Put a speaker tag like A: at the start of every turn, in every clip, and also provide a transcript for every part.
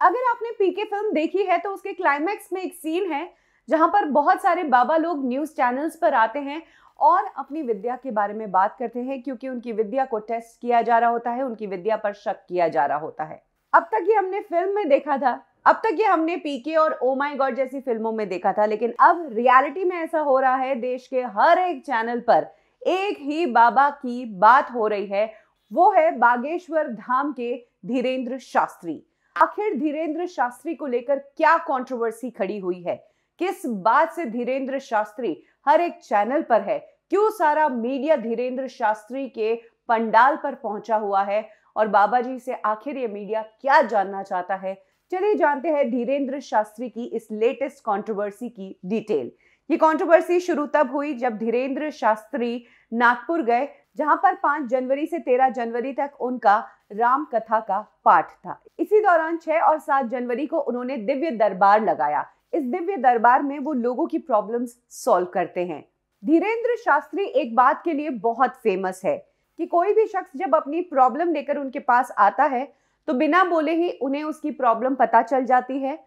A: अगर आपने पीके फ़िल्म देखी है तो उसके क्लाइमैक्स में एक सीन है, जहाँ पर बहुत सारे बाबा लोग न्यूज़ चैनल्स पर आते हैं और अपनी विद्या के बारे में बात करते हैं, क्योंकि उनकी विद्या को टेस्ट किया जा रहा होता है, उनकी विद्या पर शक किया जा रहा होता है। अब तक ये हमने फ़िल्म में देखा था, अब तक ये हमने पीके और ओ माई गॉड जैसी फ़िल्मों में देखा था, लेकिन अब रियलिटी में ऐसा हो रहा है, देश के हर एक चैनल पर एक ही बाबा की बात हो रही है, वो है बागेश्वर धाम के धीरेन्द्र शास्त्री। आखिर धीरेन्द्र शास्त्री को लेकर क्या कंट्रोवर्सी खड़ी हुई है? किस बात से धीरेन्द्र शास्त्री हर एक चैनल पर है? क्यों सारा मीडिया धीरेन्द्र शास्त्री के पंडाल पर पहुँचा हुआ है? और बाबा जी से आखिर ये मीडिया क्या जानना चाहता है? चलिए जानते हैं धीरेन्द्र शास्त्री की इस लेटेस्ट कंट्रोवर्सी की डिटेल ये कंट्रोवर्सी शुरू तब हुई जब धीरेन्द्र शास्त्री नागपुर गए जहाँ पर 5 जनवरी से 13 जनवरी तक उनका राम कथा का पाठ था। इसी दौरान 6 और 7 जनवरी को उन्होंने दिव्य दरबार लगाया। इस दिव्य दरबार में वो लोगों की प्रॉब्लम्स सॉल्व करते हैं। धीरेन्द्र शास्त्री एक बात के लिए बहुत फ़ेमस है कि कोई भी शख्स जब अपनी प्रॉब्लम लेकर उनके पास आता है तो बिना बोले ही उन्हें उसकी प्रॉब्लम पता चल जाती है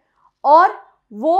A: और वो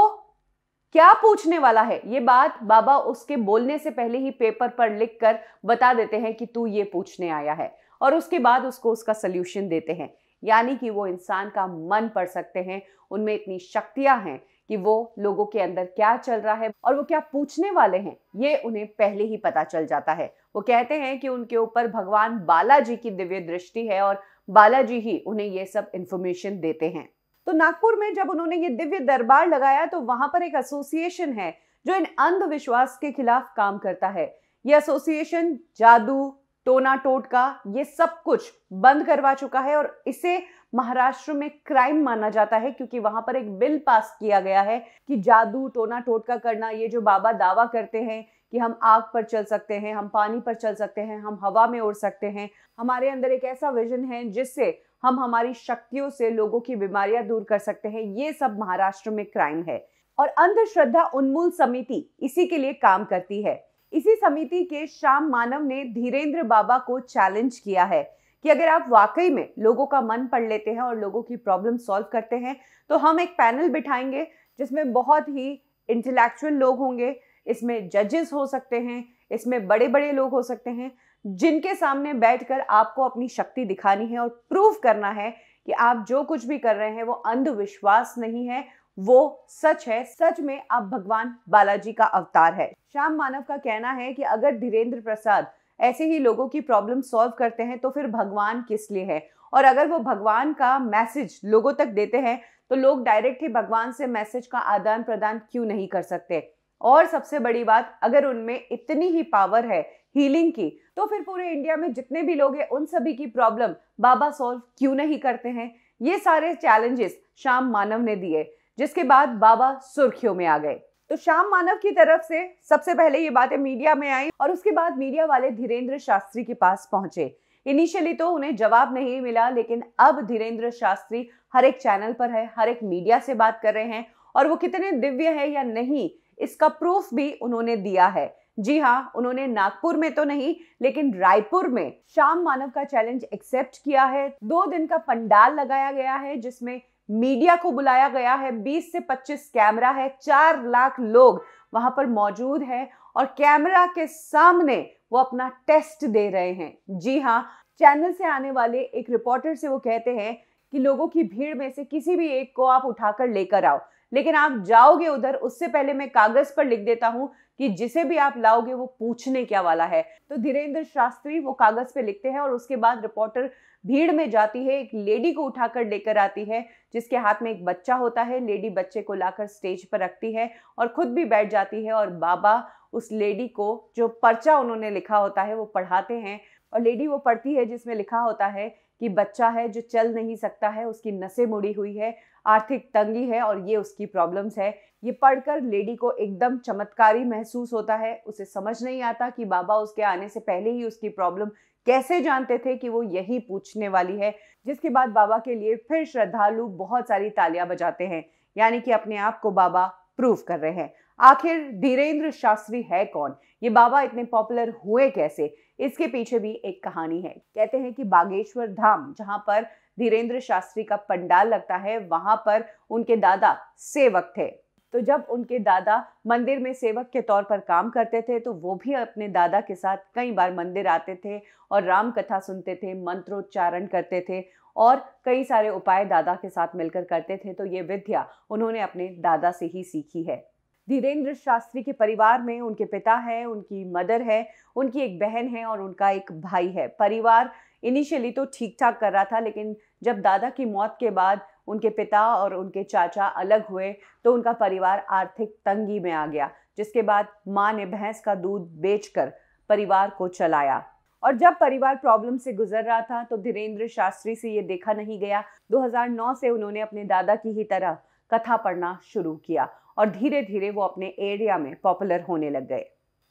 A: क्या पूछने वाला है? ये बात बाबा उसके बोलने से पहले ही पेपर पर लिख कर बता देते हैं कि तू ये पूछने आया है और उसके बाद उसको उसका सोल्यूशन देते हैं। यानी कि वो इंसान का मन पढ़ सकते हैं, उनमें इतनी शक्तियाँ हैं कि वो लोगों के अंदर क्या चल रहा है और वो क्या पूछने वाले हैं, ये उन्हें पहले ही पता चल जाता है। वो कहते हैं कि उनके ऊपर भगवान बालाजी की दिव्य दृष्टि है और बालाजी ही उन्हें ये सब इंफॉर्मेशन देते हैं। तो नागपुर में जब उन्होंने ये दिव्य दरबार लगाया तो वहाँ पर एक एसोसिएशन है, जो इन अंधविश्वास के खिलाफ काम करता है। ये एसोसिएशन जादू टोना टोटका ये सब कुछ बंद करवा चुका है और इसे महाराष्ट्र में क्राइम माना जाता है, क्योंकि वहाँ पर एक बिल पास किया गया है कि जादू टोना टोटका करना, ये जो बाबा दावा करते हैं कि हम आग पर चल सकते हैं, हम पानी पर चल सकते हैं, हम हवा में उड़ सकते हैं, हमारे अंदर एक ऐसा विजन है जिससे हम हमारी शक्तियों से लोगों की बीमारियाँ दूर कर सकते हैं। ये सब महाराष्ट्र में क्राइम है। और अंधश्रद्धा उन्मूल समिति इसी के लिए काम करती है। इसी समिति के श्याम मानव ने धीरेन्द्र बाबा को चैलेंज किया है कि अगर आप वाकई में लोगों का मन पढ़ लेते हैं और लोगों की प्रॉब्लम सॉल्व करते हैं तो हम एक पैनल बिठाएँगे जिसमें बहुत ही इंटेलेक्चुअल लोग होंगे, इसमें जजेस हो सकते हैं, इसमें बड़े बड़े लोग हो सकते हैं। जिनके सामने बैठकर आपको अपनी शक्ति दिखानी है और प्रूव करना है कि आप जो कुछ भी कर रहे हैं, वो अंधविश्वास नहीं है, वो सच है। सच में आप भगवान बालाजी का अवतार है। श्याम मानव का कहना है कि अगर धीरेन्द्र प्रसाद ऐसे ही लोगों की प्रॉब्लम सॉल्व करते हैं तो फिर भगवान किस लिए है? और अगर वो भगवान का मैसेज लोगों तक देते हैं तो लोग डायरेक्ट ही भगवान से मैसेज का आदान प्रदान क्यों नहीं कर सकते? और सबसे बड़ी बात, अगर उनमें इतनी ही पावर है हीलिंग की तो फिर पूरे इंडिया में जितने भी लोग हैं, उन सभी की प्रॉब्लम बाबा सॉल्व क्यों नहीं करते हैं? ये सारे चैलेंजेस शाम मानव ने दिए, जिसके बाद बाबा सुर्खियों में आ गए। तो श्याम मानव की तरफ़ से सबसे पहले ये बातें मीडिया में आई और उसके बाद मीडिया वाले धीरेन्द्र शास्त्री के पास पहुँचे। इनिशियली तो उन्हें जवाब नहीं मिला, लेकिन अब धीरेन्द्र शास्त्री हर एक चैनल पर है, हर एक मीडिया से बात कर रहे हैं और वो कितने दिव्य है या नहीं, इसका प्रूफ भी उन्होंने दिया है। जी हाँ उन्होंने नागपुर में तो नहीं, लेकिन रायपुर में श्याम मानव का चैलेंज एक्सेप्ट किया है। दो दिन का पंडाल लगाया गया है, जिसमें मीडिया को बुलाया गया है। 20 से 25 कैमरा है, चार लाख लोग वहाँ पर मौजूद है और कैमरा के सामने वो अपना टेस्ट दे रहे हैं। जी हाँ चैनल से आने वाले एक रिपोर्टर से वो कहते हैं कि लोगों की भीड़ में से किसी भी एक को आप उठाकर लेकर आओ। लेकिन आप जाओगे उधर, उससे पहले मैं कागज़ पर लिख देता हूँ कि जिसे भी आप लाओगे वो पूछने क्या वाला है। तो धीरेन्द्र शास्त्री वो कागज़ पे लिखते हैं और उसके बाद रिपोर्टर भीड़ में जाती है, एक लेडी को उठाकर लेकर आती है, जिसके हाथ में एक बच्चा होता है, लेडी बच्चे को लाकर स्टेज पर रखती है और खुद भी बैठ जाती है और बाबा उस लेडी को जो पर्चा उन्होंने लिखा होता है वो पढ़ाते हैं। और लेडी वो पढ़ती है जिसमें लिखा होता है कि बच्चा है जो चल नहीं सकता है, उसकी नसें मुड़ी हुई है, आर्थिक तंगी है और ये उसकी प्रॉब्लम्स है। ये पढ़कर लेडी को एकदम चमत्कारी महसूस होता है। उसे समझ नहीं आता कि बाबा उसके आने से पहले ही उसकी प्रॉब्लम कैसे जानते थे कि वो यही पूछने वाली है। जिसके बाद बाबा के लिए फिर श्रद्धालु बहुत सारी तालियाँ बजाते हैं, यानी कि अपने आप को बाबा प्रूव कर रहे हैं। आखिर धीरेन्द्र शास्त्री है कौन? ये बाबा इतने पॉपुलर हुए कैसे? इसके पीछे भी एक कहानी है। कहते हैं कि बागेश्वर धाम, जहाँ पर धीरेन्द्र शास्त्री का पंडाल लगता है, वहाँ पर उनके दादा सेवक थे। तो जब उनके दादा मंदिर में सेवक के तौर पर काम करते थे तो वो भी अपने दादा के साथ कई बार मंदिर आते थे और राम कथा सुनते थे, मंत्रोच्चारण करते थे और कई सारे उपाय दादा के साथ मिलकर करते थे। तो ये विद्या उन्होंने अपने दादा से ही सीखी है। धीरेन्द्र शास्त्री के परिवार में उनके पिता है, उनकी मदर है, उनकी एक बहन है और उनका एक भाई है। परिवार इनिशियली तो ठीक ठाक कर रहा था, लेकिन जब दादा की मौत के बाद उनके पिता और उनके चाचा अलग हुए तो उनका परिवार आर्थिक तंगी में आ गया, जिसके बाद माँ ने भैंस का दूध बेचकर परिवार को चलाया। और जब परिवार प्रॉब्लम से गुजर रहा था तो धीरेन्द्र शास्त्री से ये देखा नहीं गया। 2009 से उन्होंने अपने दादा की ही तरह कथा पढ़ना शुरू किया और धीरे धीरे वो अपने एरिया में पॉपुलर होने लग गए।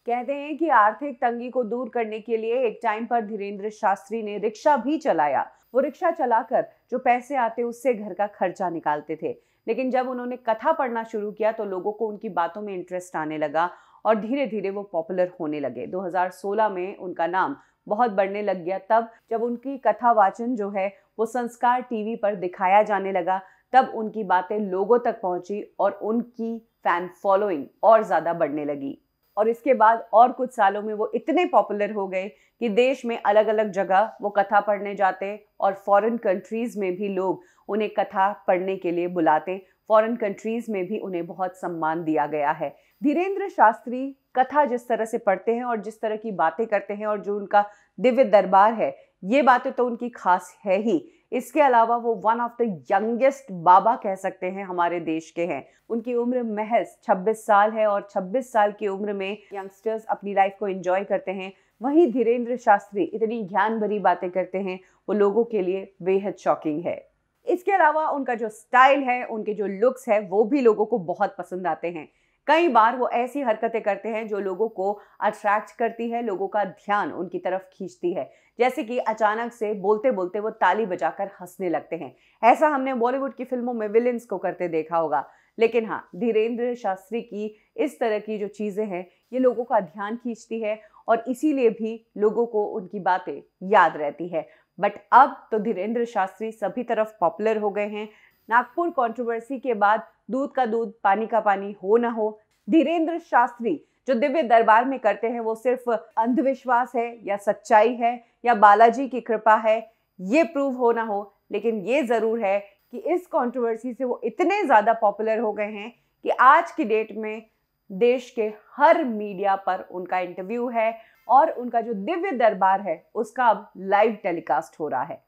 A: कहते हैं कि आर्थिक तंगी को दूर करने के लिए एक टाइम पर धीरेन्द्र शास्त्री ने रिक्शा भी चलाया। वो रिक्शा चलाकर जो पैसे आते उससे घर का खर्चा निकालते थे। लेकिन जब उन्होंने कथा पढ़ना शुरू किया तो लोगों को उनकी बातों में इंटरेस्ट आने लगा और धीरे धीरे वो पॉपुलर होने लगे। 2016 में उनका नाम बहुत बढ़ने लग गया। तब जब उनकी कथा वाचन जो है वो संस्कार टीवी पर दिखाया जाने लगा। तब उनकी बातें लोगों तक पहुँची और उनकी फ़ैन फॉलोइंग और ज़्यादा बढ़ने लगी। और इसके बाद और कुछ सालों में वो इतने पॉपुलर हो गए कि देश में अलग अलग जगह वो कथा पढ़ने जाते और फॉरेन कंट्रीज़ में भी लोग उन्हें कथा पढ़ने के लिए बुलाते। फॉरेन कंट्रीज़ में भी उन्हें बहुत सम्मान दिया गया है। धीरेन्द्र शास्त्री कथा जिस तरह से पढ़ते हैं और जिस तरह की बातें करते हैं और जो उनका दिव्य दरबार है ये बातें तो उनकी खास है ही। इसके अलावा वो one of the youngest baba कह सकते हैं हमारे देश के हैं। उनकी उम्र महज 26 साल है और 26 साल की उम्र में यंगस्टर्स अपनी लाइफ को एंजॉय करते हैं। वहीं धीरेन्द्र शास्त्री इतनी ज्ञान भरी बातें करते हैं, वो लोगों के लिए बेहद शॉकिंग है। इसके अलावा उनका जो स्टाइल है, उनके जो लुक्स है, वो भी लोगों को बहुत पसंद आते हैं। कई बार वो ऐसी हरकतें करते हैं जो लोगों को अट्रैक्ट करती है, लोगों का ध्यान उनकी तरफ़ खींचती है। जैसे कि अचानक से बोलते बोलते वो ताली बजाकर हंसने लगते हैं। ऐसा हमने बॉलीवुड की फ़िल्मों में विलेंस को करते देखा होगा। लेकिन हाँ धीरेन्द्र शास्त्री की इस तरह की जो चीज़ें हैं, ये लोगों का ध्यान खींचती है और इसीलिए भी लोगों को उनकी बातें याद रहती है। बट अब तो धीरेन्द्र शास्त्री सभी तरफ़ पॉपुलर हो गए हैं। नागपुर कंट्रोवर्सी के बाद दूध का दूध, पानी का पानी, हो ना हो। धीरेन्द्र शास्त्री जो दिव्य दरबार में करते हैं, वो सिर्फ़ अंधविश्वास है या सच्चाई है या बालाजी की कृपा है, ये प्रूव हो ना हो। लेकिन ये ज़रूर है कि इस कंट्रोवर्सी से वो इतने ज़्यादा पॉपुलर हो गए हैं कि आज की डेट में देश के हर मीडिया पर उनका इंटरव्यू है और उनका जो दिव्य दरबार है, उसका अब लाइव टेलीकास्ट हो रहा है।